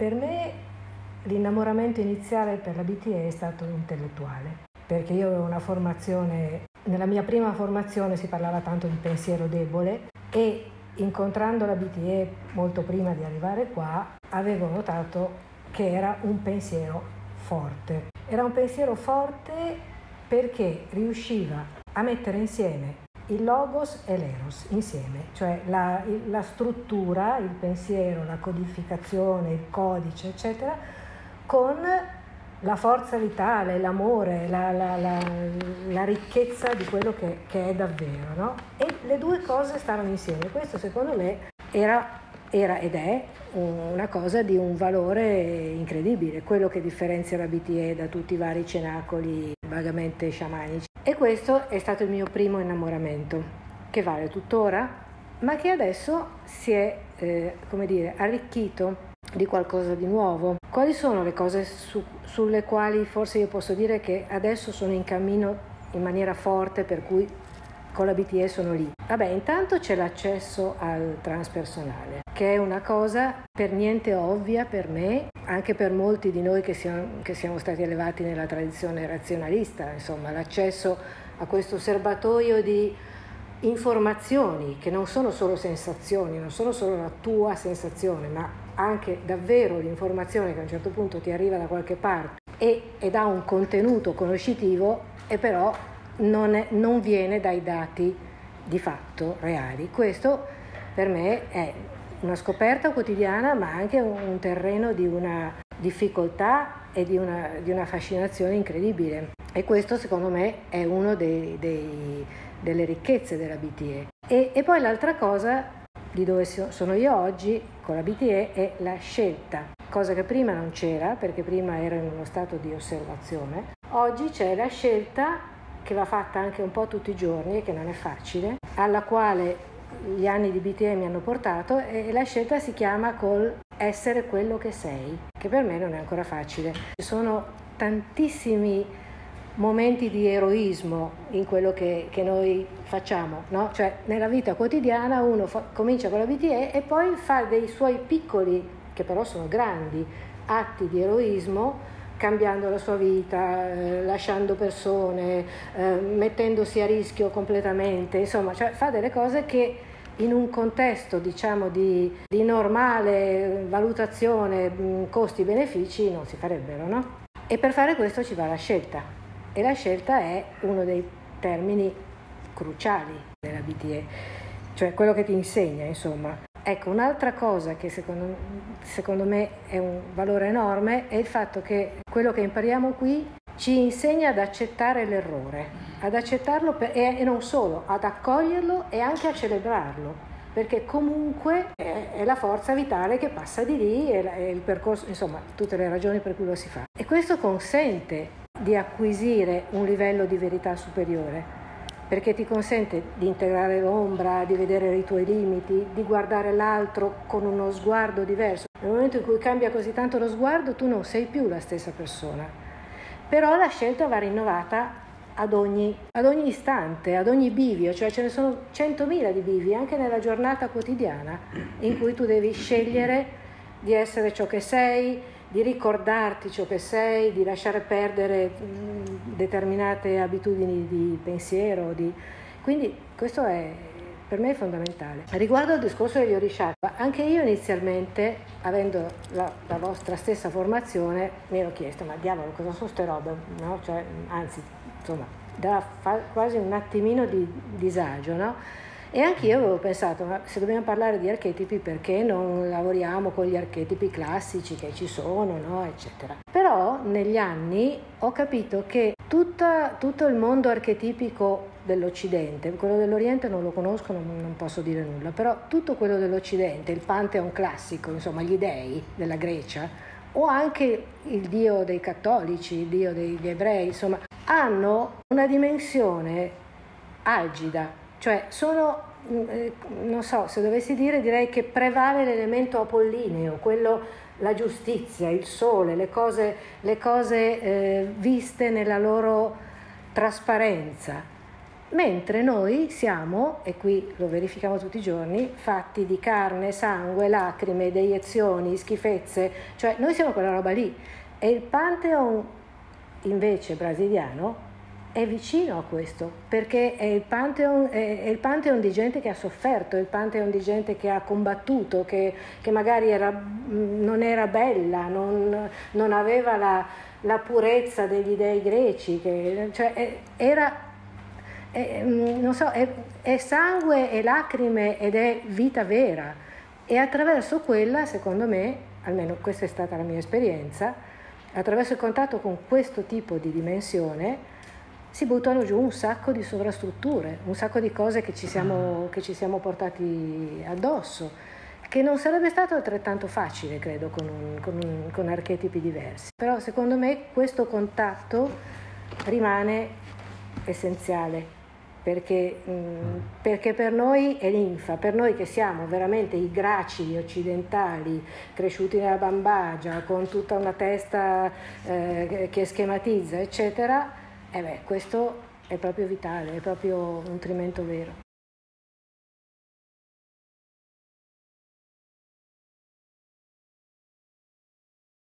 Per me l'innamoramento iniziale per la BTE è stato intellettuale, perché io avevo una formazione, nella mia prima formazione si parlava tanto di pensiero debole e incontrando la BTE molto prima di arrivare qua avevo notato che era un pensiero forte. Era un pensiero forte perché riusciva a mettere insieme il logos e l'eros insieme, cioè la, la, struttura, il pensiero, la codificazione, il codice, eccetera, con la forza vitale, l'amore, la, la, la ricchezza di quello che, che è davvero. No? E le due cose stavano insieme. Questo secondo me era, era ed è una cosa di un valore incredibile, quello che differenzia la BTE da tutti i vari cenacoli vagamente sciamanici. E questo è stato il mio primo innamoramento, che vale tuttora, ma che adesso si è, eh, come dire, arricchito di qualcosa di nuovo. Quali sono le cose su, sulle quali forse io posso dire che adesso sono in cammino in maniera forte per cui con la BTE sono lì? Vabbè, intanto c'è l'accesso al transpersonale, che è una cosa per niente ovvia per me, anche per molti di noi che siamo, che siamo stati elevati nella tradizione razionalista, insomma, l'accesso a questo serbatoio di informazioni che non sono solo sensazioni, non sono solo la tua sensazione, ma anche davvero l'informazione che a un certo punto ti arriva da qualche parte e, ed ha un contenuto conoscitivo e però non, è, non viene dai dati di fatto reali. Questo per me è una scoperta quotidiana ma anche un terreno di una difficoltà e di una, di una fascinazione incredibile e questo secondo me è una delle ricchezze della BTE. E, e poi l'altra cosa di dove sono io oggi con la BTE è la scelta, cosa che prima non c'era perché prima ero in uno stato di osservazione. Oggi c'è la scelta che va fatta anche un po' tutti i giorni e che non è facile, alla quale gli anni di BTE mi hanno portato e la scelta si chiama col essere quello che sei, che per me non è ancora facile. Ci sono tantissimi momenti di eroismo in quello che, che noi facciamo, no? cioè nella vita quotidiana uno fa, comincia con la BTE e poi fa dei suoi piccoli, che però sono grandi, atti di eroismo cambiando la sua vita, eh, lasciando persone, eh, mettendosi a rischio completamente, insomma, cioè fa delle cose che in un contesto diciamo di, di normale valutazione costi-benefici non si farebbero, no? E per fare questo ci va la scelta e la scelta è uno dei termini cruciali della BTE, cioè quello che ti insegna, insomma. Ecco, un'altra cosa che secondo, secondo me è un valore enorme è il fatto che quello che impariamo qui ci insegna ad accettare l'errore, ad accettarlo per, e, e non solo, ad accoglierlo e anche a celebrarlo perché comunque è, è, la forza vitale che passa di lì e, il percorso, insomma, tutte le ragioni per cui lo si fa. E questo consente di acquisire un livello di verità superiore, perché ti consente di integrare l'ombra, di vedere i tuoi limiti, di guardare l'altro con uno sguardo diverso. Nel momento in cui cambia così tanto lo sguardo, tu non sei più la stessa persona. Però la scelta va rinnovata ad ogni, ad ogni istante, ad ogni bivio, cioè ce ne sono centomila di bivi anche nella giornata quotidiana in cui tu devi scegliere di essere ciò che sei, di ricordarti ciò che sei, di lasciare perdere determinate abitudini di pensiero. Di... Quindi questo è, per me è fondamentale. Riguardo al discorso degli orishas, anche io inizialmente, avendo la, la, vostra stessa formazione, mi ero chiesto, ma diavolo, cosa sono queste robe? No? Cioè, anzi, insomma, da quasi un attimino di disagio, no? E anche io avevo pensato, ma se dobbiamo parlare di archetipi, perché non lavoriamo con gli archetipi classici che ci sono, no? eccetera. Però negli anni ho capito che tutta, tutto il mondo archetipico dell'Occidente, quello dell'Oriente non lo conosco, non, non posso dire nulla, però tutto quello dell'Occidente, il Pantheon classico, insomma gli dei della Grecia, o anche il dio dei cattolici, il dio degli ebrei, insomma, hanno una dimensione algida, cioè sono, non so, se dovessi dire direi che prevale l'elemento apollineo, quello, la giustizia, il sole, le cose, le cose eh, viste nella loro trasparenza. mentre noi siamo, e qui lo verifichiamo tutti i giorni, fatti di carne, sangue, lacrime, deiezioni, schifezze, cioè noi siamo quella roba lì. E il Pantheon invece brasiliano è vicino a questo, perché è il, pantheon, è, il pantheon di gente che ha sofferto, è il pantheon di gente che ha combattuto, che, che magari era, non era bella, non, non aveva la, la, purezza degli dei greci, che, cioè era è, non so, è, è sangue e lacrime ed è vita vera. E attraverso quella, secondo me, almeno questa è stata la mia esperienza, attraverso il contatto con questo tipo di dimensione si buttano giù un sacco di sovrastrutture, un sacco di cose che ci siamo, che ci siamo portati addosso, che non sarebbe stato altrettanto facile, credo, con, un, con, un, con archetipi diversi. Però secondo me questo contatto rimane essenziale. Perché, perché, per noi è linfa, per noi che siamo veramente i gracili occidentali cresciuti nella bambagia con tutta una testa eh, che schematizza, eccetera, eh beh, questo è proprio vitale, è proprio un nutrimento vero.